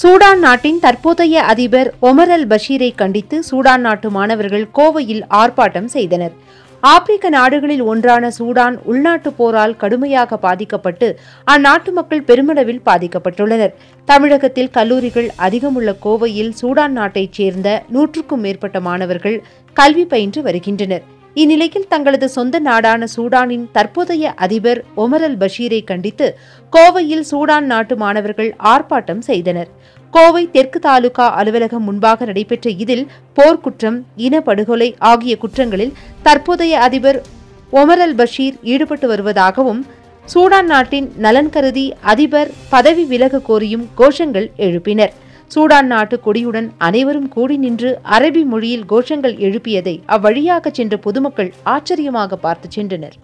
Sudan நாட்டின் தற்போதைய அதிபர் ஒமர் அல் பஷீரை கண்டித்து சூடான் நாட்டு மாணவர்கள் கோவையில் ஆர்ப்பாட்டம் செய்தனர். ஆப்பிரிக்க நாடுகளில் ஒன்றான சூடான் உள்நாட்டுப் போரால் கடுமையாக பாதிக்கப்பட்டு அந்நாட்டு மக்கள் பெருமளவில் பாதிக்கப்பட்டுள்ளனர். தமிழகத்தில் கல்லூரிகள் அதிகமுள்ள கோவையில் சூடான் நாட்டைச் சேர்ந்த நூற்றுக்கும் மேற்பட்ட மாணவர்கள் கல்வி பயின்று வருகின்றனர். இந்நிலையில் தங்களது சொந்த நாடான சூடானின் தற்போதைய அதிபர் ஒமர் அல் பஷீரை கண்டித்து கோவையில் சூடான் நாட்டு மாணவர்கள் ஆர்ப்பாட்டம் செய்தனர். கோவை தெற்கு தாலுகா அலுவலகம் முன்பாக நடைபெற்ற இதில் போர்க்குற்றம் இனப்படுகொலை ஆகிய குற்றங்களில் தற்போதைய அதிபர் ஒமர் அல் பஷீர் ஈடுபட்டு வருவதாகவும் சூடான் நாட்டின் நலன் கருதி அதிபர் பதவி விலக கோரியும் கோஷங்கள் எழுப்பினர். சூடான் நாட்டு கொடியுடன் அனைவரும் கூடி நின்று அரபி மொழியில் கோஷங்கள் எழுப்பியதை அவ்வழியாக சென்ற பொதுமக்கள் ஆச்சரியமாக பார்த்து சென்றனர்.